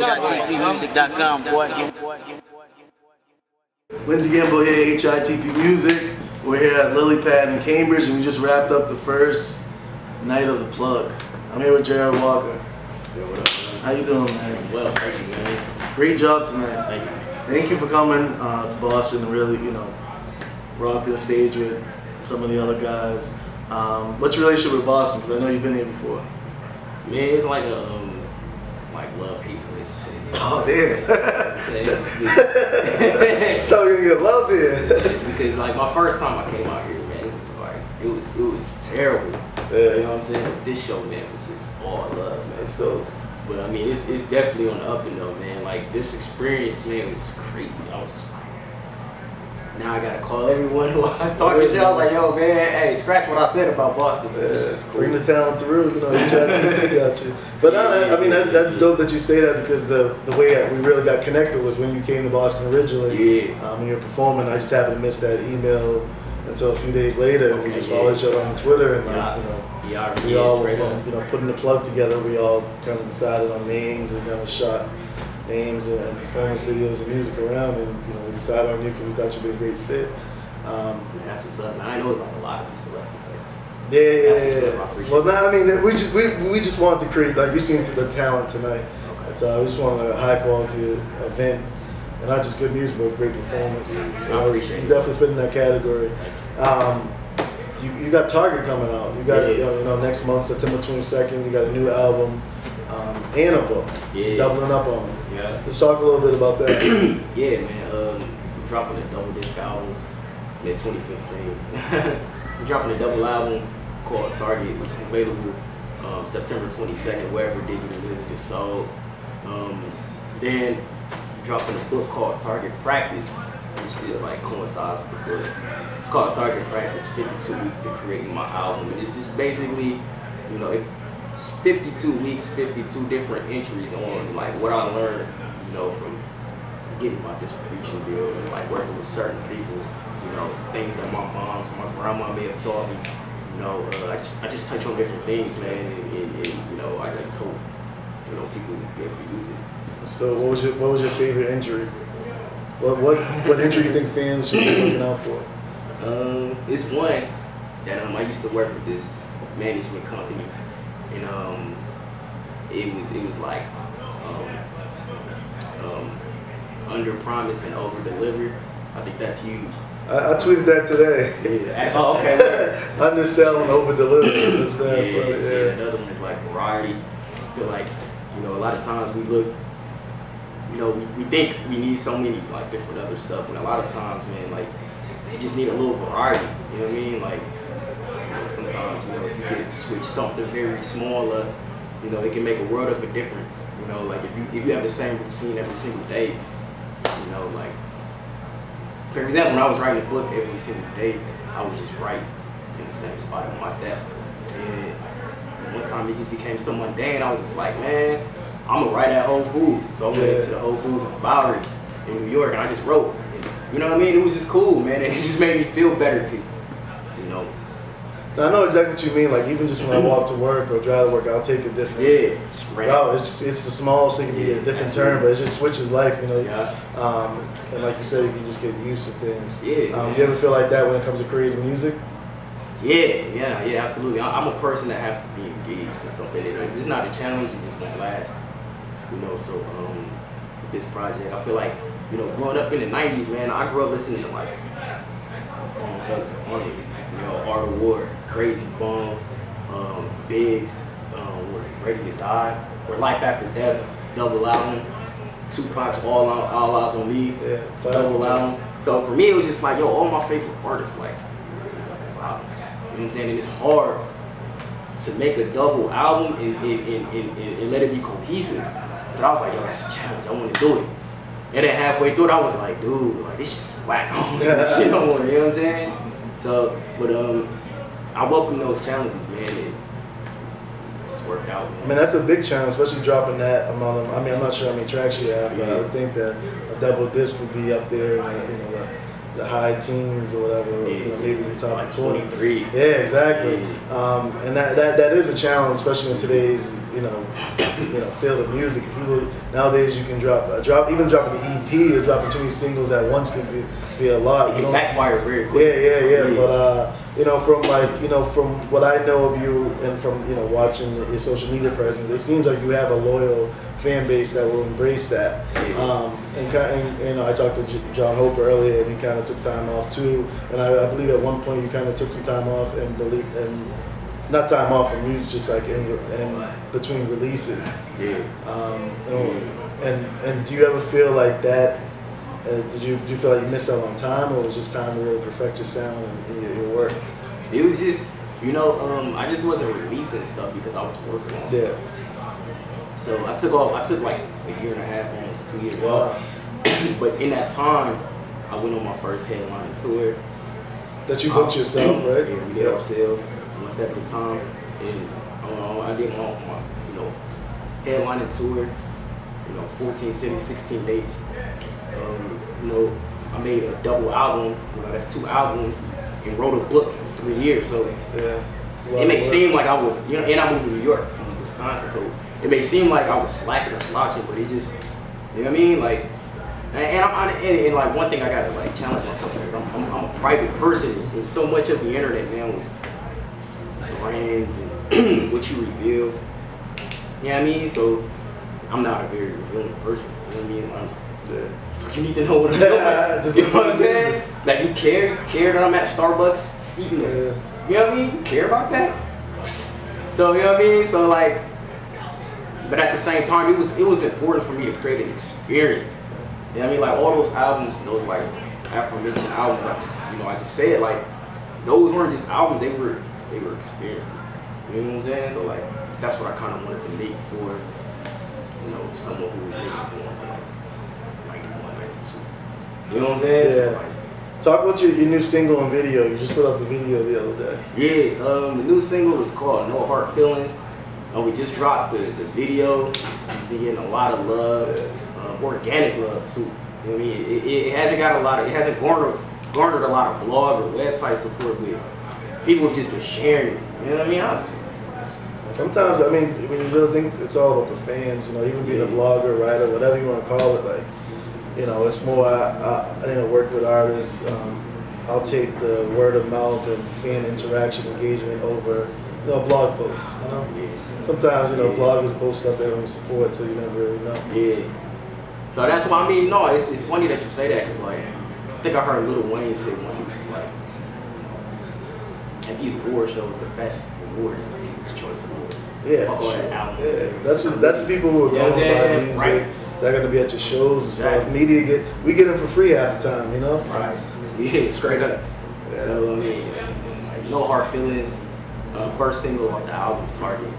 HITPmusic.com, boy. Lindsey Gamble here, at HITP Music. We're here at Lily Pad in Cambridge, and we just wrapped up the first night of the plug. I'm here with Gerald Walker. Yo, what up, How you doing, man? Well, thank you, man. Great job tonight. Thank you. Thank you for coming uh, to Boston and really, you know, rocking the stage with some of the other guys. Um, what's your relationship with Boston? Because I know you've been here before. Man, it's like a um, like love hate you? Oh, damn. Thought we gonna love here. because like my first time I came out here, man, it was like it was it was terrible. Yeah. You know what I'm saying? But this show, man, was just all love, man. That's dope. But I mean, it's, it's definitely on the up and up, man. Like this experience, man, was just crazy. I was just like, now I gotta call everyone who I was talking to. I was like, yo, man, hey, scratch what I said about Boston. man. Yeah, bring the talent through, you know, HITP got you. But no, I I mean, that, that's dope that you say that because the, the way that we really got connected was when you came to Boston originally. Yeah. Um, when you were performing, I just happened to miss that email until a few days later, and we just yeah. followed each other on Twitter, and like, you know, Yeah, we all, from, on. you know, putting the plug together, we all kind of decided on names and kind of shot names and, and performance videos and music around, and you know, we decided on you because we thought you'd be a great fit. Um, Man, that's what's up. Man, I know it's like a lot of these selections. Like, Yeah, yeah, yeah, what's up. I yeah. appreciate Well, no, I mean, we just we, we just wanted to create like you seen the talent tonight. okay. It's, uh, we just wanted a high quality event, and not just good music, but great performance. So, I appreciate you it. definitely fit in that category. Um, you, you got Target coming out. You got Yeah. you, know, you know next month, September twenty second. You got a new album um, and a book. Yeah. Doubling up on them. Yeah. Let's talk a little bit about that. Yeah, man. Um, dropping a double disc album in 2015. we're dropping a double album called Target, which is available um, September 22nd, wherever digital music is sold. Um, then dropping a book called Target Practice, which is like coincides with the book. It's called Target Practice 52 Weeks to Create My Album. And it's just basically, you know, it, 52 weeks, 52 different entries on like what I learned, you know, from getting my distribution deal and like working with certain people, you know, things that my moms, my grandma may have taught me. You know, uh, I just I just touch on different things, man, and, and, and you know, I just hope you know people be able to use it. so, what was your what was your favorite injury? What what what injury you think fans should be looking out for? Um, it's one that um I used to work with this management company, and um, it was it was like um, um, under promise and over deliver. I think that's huge. I, I tweeted that today. Yeah. Oh, okay. Undersell and over deliver. That's yeah, bad, yeah. Yeah. Another one is like variety. I feel like, you know, a lot of times we look, you know, we, we think we need so many like different other stuff, and a lot of times, man, like you just need a little variety. You know what I mean? Like, sometimes, you know, if you can switch something very small you know, it can make a world of a difference. You know, like if you if you have the same routine every single day, you know, like for example, when I was writing a book every single day, I would just write in the same spot on my desk. And one time it just became so mundane, I was just like, man, I'm gonna write at Whole Foods. So I went Yeah. to the Whole Foods in Bowery in New York and I just wrote. And, you know what I mean? It was just cool, man. It just made me feel better because, Now, I know exactly what you mean. Like even just when I walk to work or drive to work, I'll take a different. yeah, write it's just, it's the small, so it can be a different absolutely. term, but it just switches life, you know. Yeah. Um, and like you said, you can just get used to things. Yeah, Um, yeah. you ever feel like that when it comes to creating music? Yeah, yeah, yeah, absolutely. I- I'm a person that have to be engaged in something. It's not a challenge, it just won't last. You know, so um, with this project, I feel like, you know, growing up in the 90s, man, I grew up listening to like um, Bugs Bunny, you know, Art of War, Crazy Bone, um, Biggs, um, what, Ready to Die, or Life After Death, double album, Tupac's All Out, All Eyes on Me, Yeah, double album. So for me, it was just like, yo, all my favorite artists, like, wow. You know what I'm saying? And it's hard to make a double album and, and, and, and, let it be cohesive. So I was like, yo, that's a challenge. I want to do it. And then halfway through it, I was like, dude, like this shit's whack. Don't this shit more. You know what I'm saying? So, but um, I welcome those challenges, man. And just work out. I Man. mean, that's a big challenge, especially dropping that amount of. I mean, I'm not sure how many tracks you have, but I would think that a double disc would be up there, and you know, the high teens or whatever, Yeah. you know, maybe even top like 20. 23. Yeah, exactly. Um, and that, that that is a challenge, especially in today's you know you know field of music. people nowadays you can drop a drop even dropping an EP or dropping too many singles at once can be, be a lot. It You don't- backfired very yeah, yeah, yeah. Yeah. But uh, you know, from like you know, from what I know of you and from you know watching your social media presence, it seems like you have a loyal fan base that will embrace that. Um, and, and you know, I talked to J- John Hope earlier, and he kind of took time off too. And I, I believe at one point you kind of took some time off and delete and not time off from music, just like in, in between releases. Yeah. Um, know, and and do you ever feel like that? Uh, did you do you feel like you missed out on time, or was it just time to really perfect your sound and your, your work? It was just, you know, um, I just wasn't releasing stuff because I was working on stuff. Yeah. So I took off. I took like a year and a half, almost two years Wow. but in that time, I went on my first headline tour. That you booked yourself, right? Yeah, we did ourselves, one step at a time. And um, I did my, my, you know, headlining tour. You know, 14 cities, 16 dates. Um, you know, I made a double album. You know, that's two albums, and wrote a book three years. So Yeah. It's it may seem like I was, you know, and I moved to New York from Wisconsin, so it may seem like I was slacking or slouching, but it just, you know what I mean? Like, and, and I'm and, and like one thing I gotta like challenge myself is I'm, I'm, I'm a private person, and so much of the internet man was brands and what you reveal. You know what I mean? So I'm not a very revealing person. You know what I mean? I'm Yeah. you need to know what I'm doing. Just you know what I'm saying? Like you care, care that I'm at Starbucks eating it. Yeah. You know what I mean? You care about that? So you know what I mean? So like, but at the same time, it was it was important for me to create an experience. You know what I mean? Like all those albums, those like aforementioned albums, like you know, I just said like those weren't just albums; they were they were experiences. You know what I'm saying? So like that's what I kind of wanted to make for you know someone who was maybe born like 91, 92. You know what I'm saying? So, Yeah. like, Talk about your, your new single and video. You just put out the video the other day. Yeah, um, the new single is called No Heart Feelings. And we just dropped the, the video. It's been getting a lot of love, uh, organic love too. You know I mean? It, it, hasn't got a lot of, it hasn't garnered, garnered a lot of blog or website support, but people have just been sharing. it. You know what I mean? I was just, that's- that's- Sometimes, I mean, when you really think it's all about the fans, you know, even being a blogger, writer, whatever you want to call it, like, you know, it's more, I, I you know, artists. Um, I'll take the word of mouth and fan interaction engagement over, you know, blog posts, you know. yeah. Sometimes, you know, bloggers post stuff they don't support, so you never really know. Yeah. So that's why I mean, no, it's, it's funny that you say that because like I think I heard Lil Wayne say once he was just like, at these award shows, the best award is the People's Choice Awards. Yeah, Fuck sure. that album. Yeah, that's that's the people who are going what I'm to buy saying? music. Right. They're going to be at your shows and stuff. Media get we get them for free half the time, you know. Right. Yeah, straight up. Yeah. So I mean, like, no heart feelings. Uh, first single off the album, Target,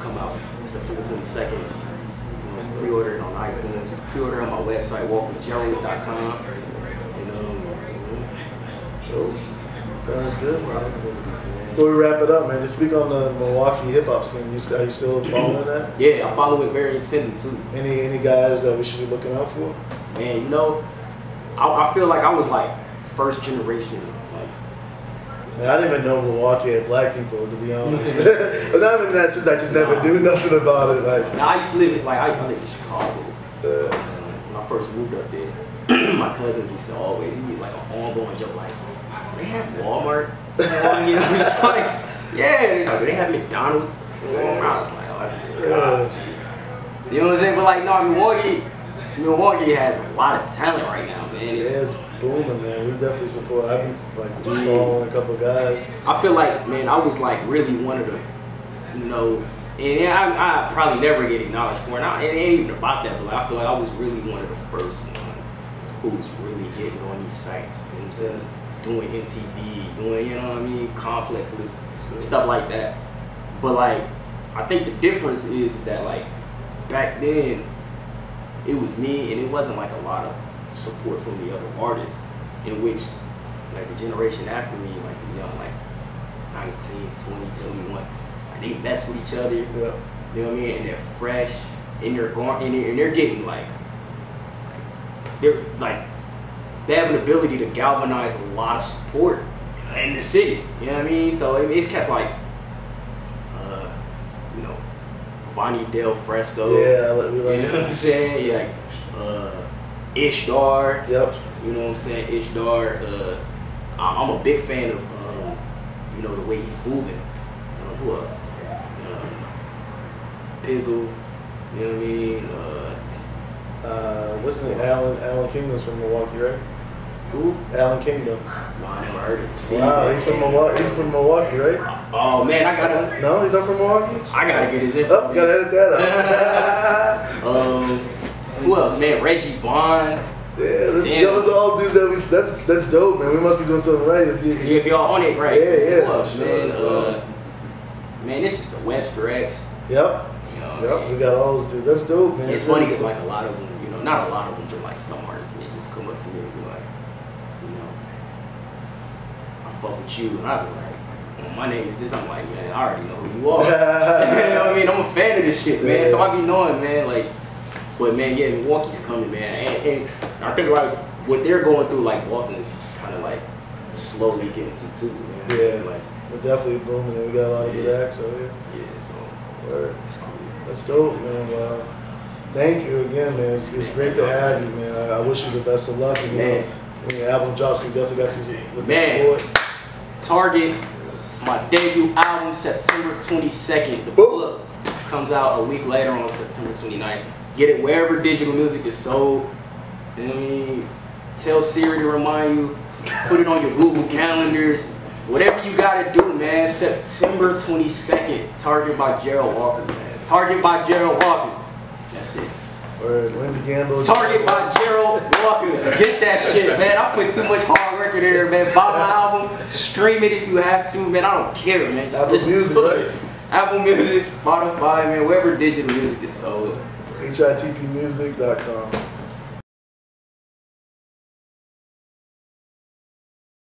come out September 22nd. You pre-order it on iTunes. Pre-order it on my website, walkwithgerald.com. And um, Cool. Sounds good, man. Before we wrap it up, man, just speak on the Milwaukee hip hop scene. You are you still following that? yeah, I follow it very intently too. Any any guys that we should be looking out for? Man, you know, I, I feel like I was like first generation. Like, Man, I didn't even know Milwaukee had black people, to be honest. but not even that, since I just never knew nothing about it. Like, now I used to live in like I, I lived in Chicago. uh, when I first moved up there, my cousins used to always, be like an ongoing joke, like, they have Walmart? you know, it's like, yeah, it's like, they have McDonald's? Walmart? I was like, oh gosh. You know what I'm saying? But like, no, Milwaukee, Milwaukee has a lot of talent right now, man. yeah, It's, it's booming, man. We definitely support. I've been like just following a couple guys. I feel like, man, I was like really one of the, you know, and yeah, I, I probably never get acknowledged for it. And I, it ain't even about that, but I feel like I was really one of the first ones who was really getting on these sites. You know what I'm saying? Doing MTV, doing, you know what I mean, complex lists, stuff like that. But like, I think the difference is that like back then, it was me, and it wasn't like a lot of support from the other artists. In which, like the generation after me, like the young, like 19, 20, 21, like they mess with each other. Yeah. You know what I mean? And they're fresh, and they're going, and they're, and they're getting like, they're like they have an ability to galvanize a lot of support in the city. You know what I mean? So it, it's cats like, uh, you know, Vonnie Del Fresco. Yeah, I like- you know what I'm saying? Yeah, like, uh, IshDARR. Yep. You know what I'm saying? IshDARR. Uh, I'm a big fan of, um, you know, the way he's moving. Uh, who else? Um, Pizzle. You know what I mean? Uh, Uh, what's his name? Allan Allan Kingdom's from Milwaukee, right? Who? Allan Kingdom. No, I never heard of him. Wow, he's from Milwaukee. He's from Milwaukee, right? Oh man, I gotta, No, he's not from Milwaukee. I gotta get his info. Oh, gotta edit that out. Um, who else? Man, Reggie Bond. yeah, this, Damn. yo, those are all dudes that we. That's that's dope, man. We must be doing something right if you. If y'all on it, right? Yeah, yeah, Who else, sure. man? Uh, man, it's just the Webster X. Yep. You know, Yep. We got all those dudes. That's dope, man. It's really funny because like a lot of them, you know, not a lot of them, but like some artists may just come up to me and be like, you know, I fuck with you, and I was like, well, my name is this. I'm like, man, I already know who you are. you know what I mean? I'm a fan of this shit, man. So I be knowing, man, like, but man, yeah, Milwaukee's coming, man, and, and I think like what they're going through, like Boston is kind of like slowly getting to too, man. Yeah. like We're definitely booming, and we got a lot of good acts out here. yeah, so Word. That's dope, man. Wow. Thank you again, man. It's, it's great to have you, man. I, I wish you the best of luck. And, you Man. know, when your album drops, we definitely got you with the Man. support. Target, my debut album, September 22nd. The book comes out a week later on September 29th. Get it wherever digital music is sold. You know I mean? Tell Siri to remind you. Put it on your Google calendars. Whatever you gotta do, man. September 22nd. Target by Gerald Walker, man. Target by Gerald Walker. Or Lindsey Gamble. Target by Gerald Walker. Get that shit, man. I put too much hard work in there, man. Buy my album, stream it if you have to, man. I don't care, man. Just Apple Music, right? Apple Music, Spotify, man. Wherever digital music is sold. HITPmusic.com.